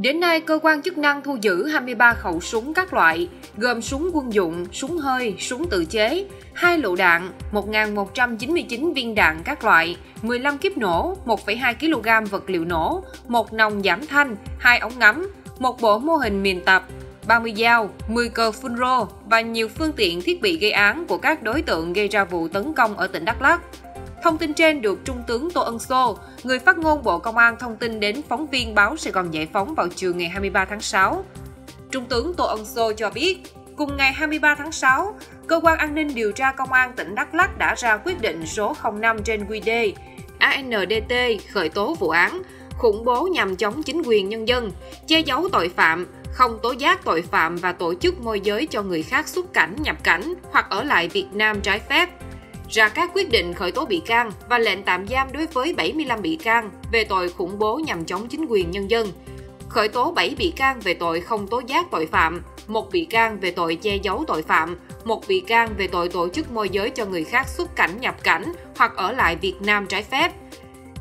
Đến nay, cơ quan chức năng thu giữ 23 khẩu súng các loại, gồm súng quân dụng, súng hơi, súng tự chế, hai lựu đạn, 1.199 viên đạn các loại, 15 kíp nổ, 1,2 kg vật liệu nổ, một nòng giảm thanh, hai ống ngắm, một bộ mô hình miền tập, 30 dao, 10 cờ phun rô và nhiều phương tiện thiết bị gây án của các đối tượng gây ra vụ tấn công ở tỉnh Đắk Lắk. Thông tin trên được Trung tướng Tô Ân Sô, người phát ngôn Bộ Công an thông tin đến phóng viên báo Sài Gòn Giải phóng vào chiều ngày 23 tháng 6. Trung tướng Tô Ân Sô cho biết, cùng ngày 23 tháng 6, Cơ quan An ninh điều tra Công an tỉnh Đắk Lắk đã ra quyết định số 05 trên QD ANDT khởi tố vụ án khủng bố nhằm chống chính quyền nhân dân, che giấu tội phạm, không tố giác tội phạm và tổ chức môi giới cho người khác xuất cảnh, nhập cảnh hoặc ở lại Việt Nam trái phép ra các quyết định khởi tố bị can và lệnh tạm giam đối với 75 bị can về tội khủng bố nhằm chống chính quyền nhân dân, khởi tố 7 bị can về tội không tố giác tội phạm, một bị can về tội che giấu tội phạm, một bị can về tội tổ chức môi giới cho người khác xuất cảnh nhập cảnh hoặc ở lại Việt Nam trái phép.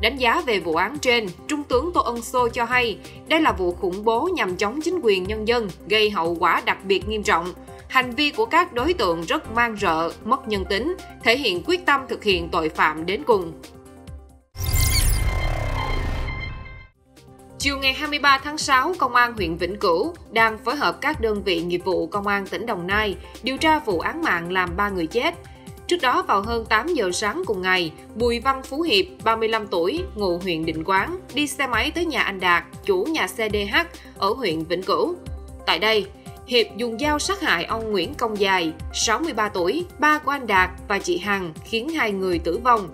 Đánh giá về vụ án trên, Trung tướng Tô Ân Sô cho hay đây là vụ khủng bố nhằm chống chính quyền nhân dân, gây hậu quả đặc biệt nghiêm trọng, hành vi của các đối tượng rất man rợ, mất nhân tính, thể hiện quyết tâm thực hiện tội phạm đến cùng. Chiều ngày 23 tháng 6, Công an huyện Vĩnh Cửu đang phối hợp các đơn vị nghiệp vụ Công an tỉnh Đồng Nai điều tra vụ án mạng làm 3 người chết. Trước đó vào hơn 8 giờ sáng cùng ngày, Bùi Văn Phú Hiệp, 35 tuổi, ngụ huyện Định Quán, đi xe máy tới nhà anh Đạt, chủ nhà xe DH ở huyện Vĩnh Cửu. Tại đây, Hiệp dùng dao sát hại ông Nguyễn Công Dài, 63 tuổi, ba của anh Đạt và chị Hằng, khiến hai người tử vong.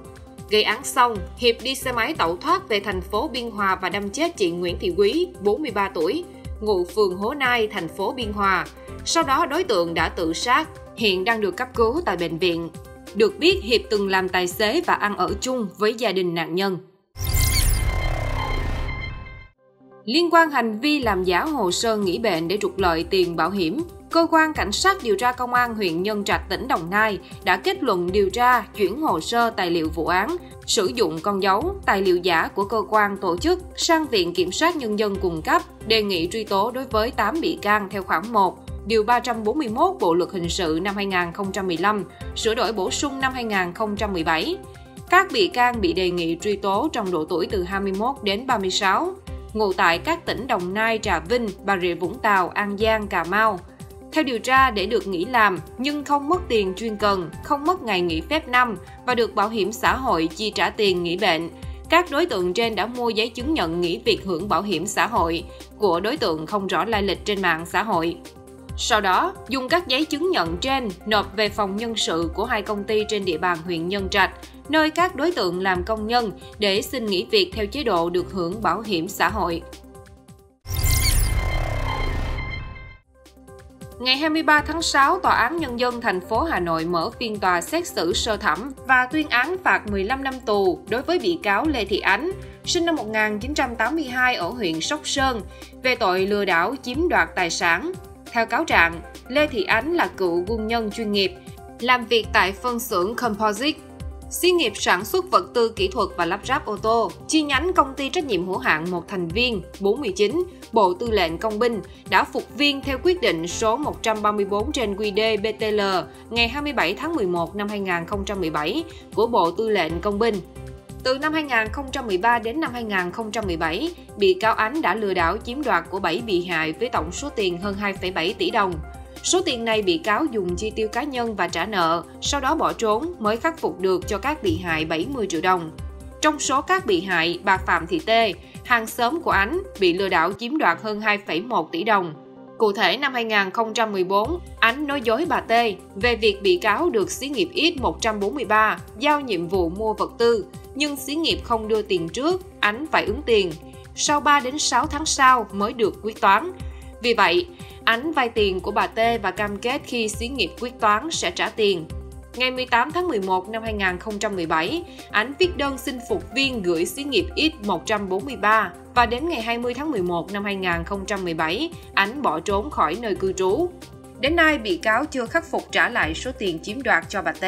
Gây án xong, Hiệp đi xe máy tẩu thoát về thành phố Biên Hòa và đâm chết chị Nguyễn Thị Quý, 43 tuổi, ngụ phường Hố Nai, thành phố Biên Hòa. Sau đó đối tượng đã tự sát, hiện đang được cấp cứu tại bệnh viện. Được biết Hiệp từng làm tài xế và ăn ở chung với gia đình nạn nhân. Liên quan hành vi làm giả hồ sơ nghỉ bệnh để trục lợi tiền bảo hiểm, Cơ quan Cảnh sát điều tra Công an huyện Nhân Trạch, tỉnh Đồng Nai đã kết luận điều tra, chuyển hồ sơ tài liệu vụ án, sử dụng con dấu, tài liệu giả của cơ quan tổ chức sang Viện Kiểm sát Nhân dân cung cấp, đề nghị truy tố đối với 8 bị can theo khoản 1, Điều 341 Bộ Luật Hình sự năm 2015, sửa đổi bổ sung năm 2017. Các bị can bị đề nghị truy tố trong độ tuổi từ 21 đến 36, ngụ tại các tỉnh Đồng Nai, Trà Vinh, Bà Rịa Vũng Tàu, An Giang, Cà Mau. Theo điều tra, để được nghỉ làm nhưng không mất tiền chuyên cần, không mất ngày nghỉ phép năm và được bảo hiểm xã hội chi trả tiền nghỉ bệnh, các đối tượng trên đã mua giấy chứng nhận nghỉ việc hưởng bảo hiểm xã hội của đối tượng không rõ lai lịch trên mạng xã hội. Sau đó, dùng các giấy chứng nhận trên nộp về phòng nhân sự của hai công ty trên địa bàn huyện Nhân Trạch, nơi các đối tượng làm công nhân để xin nghỉ việc theo chế độ được hưởng bảo hiểm xã hội. Ngày 23 tháng 6, Tòa án Nhân dân thành phố Hà Nội mở phiên tòa xét xử sơ thẩm và tuyên án phạt 15 năm tù đối với bị cáo Lê Thị Ánh, sinh năm 1982 ở huyện Sóc Sơn, về tội lừa đảo chiếm đoạt tài sản. Theo cáo trạng, Lê Thị Ánh là cựu quân nhân chuyên nghiệp, làm việc tại phân xưởng Composite, xí nghiệp sản xuất vật tư kỹ thuật và lắp ráp ô tô, chi nhánh công ty trách nhiệm hữu hạn một thành viên 49, Bộ Tư lệnh Công binh đã phục viên theo quyết định số 134 trên QD BTL ngày 27 tháng 11 năm 2017 của Bộ Tư lệnh Công binh từ năm 2013 đến năm 2017, bị cáo Ánh đã lừa đảo chiếm đoạt của 7 bị hại với tổng số tiền hơn 2,7 tỷ đồng. Số tiền này bị cáo dùng chi tiêu cá nhân và trả nợ, sau đó bỏ trốn mới khắc phục được cho các bị hại 70 triệu đồng. Trong số các bị hại, bà Phạm Thị Tê, hàng xóm của Ánh, bị lừa đảo chiếm đoạt hơn 2,1 tỷ đồng. Cụ thể năm 2014, Ánh nói dối bà Tê về việc bị cáo được xí nghiệp X143 giao nhiệm vụ mua vật tư, nhưng xí nghiệp không đưa tiền trước, Ánh phải ứng tiền. Sau 3 đến 6 tháng sau mới được quyết toán. Vì vậy, Ánh vay tiền của bà T và cam kết khi xí nghiệp quyết toán sẽ trả tiền. Ngày 18 tháng 11 năm 2017, Ánh viết đơn xin phục viên gửi xí nghiệp X143 và đến ngày 20 tháng 11 năm 2017, Ánh bỏ trốn khỏi nơi cư trú. Đến nay, bị cáo chưa khắc phục trả lại số tiền chiếm đoạt cho bà T.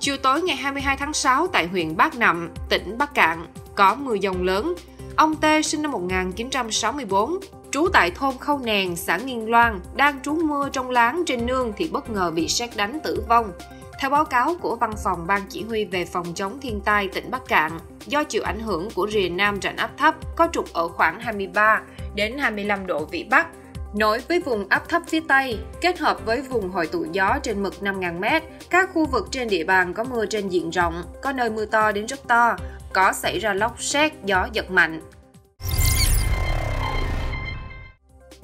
Chiều tối ngày 22 tháng 6 tại huyện Bắc Nậm, tỉnh Bắc Cạn, có mưa dông lớn. Ông T sinh năm 1964, trú tại thôn Khâu Nèn, xã Nghiên Loan, đang trú mưa trong láng trên nương thì bất ngờ bị xét đánh tử vong. Theo báo cáo của Văn phòng Ban Chỉ huy về phòng chống thiên tai tỉnh Bắc Cạn, do chịu ảnh hưởng của rìa nam rãnh áp thấp có trục ở khoảng 23 đến 25 độ vĩ Bắc, nối với vùng áp thấp phía Tây, kết hợp với vùng hội tụ gió trên mực 5.000m, các khu vực trên địa bàn có mưa trên diện rộng, có nơi mưa to đến rất to, có xảy ra lốc xét, gió giật mạnh.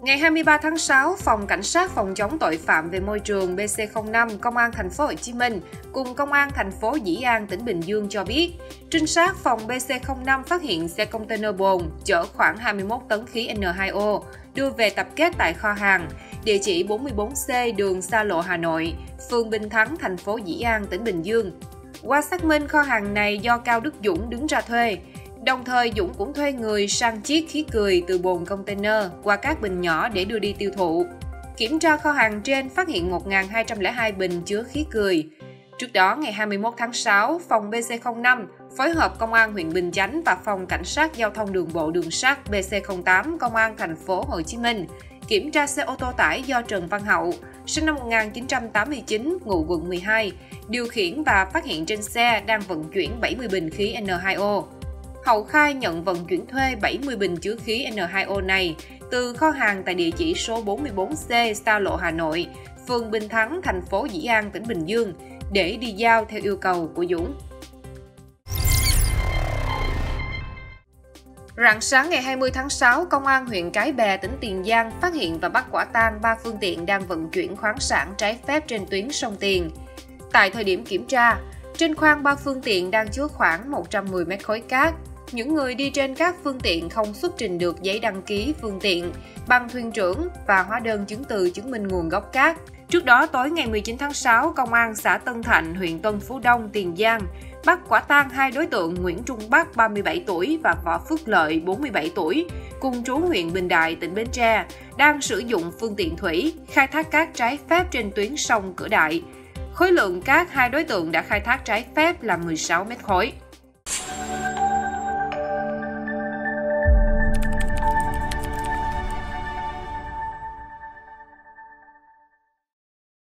Ngày 23 tháng 6, Phòng Cảnh sát phòng chống tội phạm về môi trường BC05 Công an thành phố Hồ Chí Minh cùng Công an thành phố Dĩ An tỉnh Bình Dương cho biết, trinh sát phòng BC05 phát hiện xe container bồn chở khoảng 21 tấn khí N2O đưa về tập kết tại kho hàng, địa chỉ 44C đường Sa Lộ Hà Nội, phường Bình Thắng, thành phố Dĩ An, tỉnh Bình Dương. Qua xác minh kho hàng này do Cao Đức Dũng đứng ra thuê, Đồng thời Dũng cũng thuê người sang chiếc khí cười từ bồn container qua các bình nhỏ để đưa đi tiêu thụ. Kiểm tra kho hàng trên phát hiện 1.202 bình chứa khí cười. Trước đó, ngày 21 tháng 6, phòng BC05 phối hợp Công an huyện Bình Chánh và Phòng Cảnh sát Giao thông Đường bộ Đường sắt BC08 Công an thành phố Hồ Chí Minh kiểm tra xe ô tô tải do Trần Văn Hậu, sinh năm 1989, ngụ quận 12, điều khiển và phát hiện trên xe đang vận chuyển 70 bình khí N2O. Hậu khai nhận vận chuyển thuê 70 bình chứa khí N2O này từ kho hàng tại địa chỉ số 44C Sa Lộ Hà Nội, phường Bình Thắng, thành phố Dĩ An, tỉnh Bình Dương để đi giao theo yêu cầu của Dũng. Rạng sáng ngày 20 tháng 6, Công an huyện Cái Bè, tỉnh Tiền Giang phát hiện và bắt quả tang 3 phương tiện đang vận chuyển khoáng sản trái phép trên tuyến sông Tiền. Tại thời điểm kiểm tra, trên khoang ba phương tiện đang chứa khoảng 110 mét khối cát, những người đi trên các phương tiện không xuất trình được giấy đăng ký phương tiện, bằng thuyền trưởng và hóa đơn chứng từ chứng minh nguồn gốc cát. Trước đó, tối ngày 19 tháng 6, Công an xã Tân Thạnh, huyện Tân Phú Đông, Tiền Giang bắt quả tang hai đối tượng Nguyễn Trung Bắc 37 tuổi và Võ Phước Lợi 47 tuổi, cùng trú huyện Bình Đại, tỉnh Bến Tre, đang sử dụng phương tiện thủy khai thác cát trái phép trên tuyến sông Cửa Đại. Khối lượng cát hai đối tượng đã khai thác trái phép là 16 mét khối.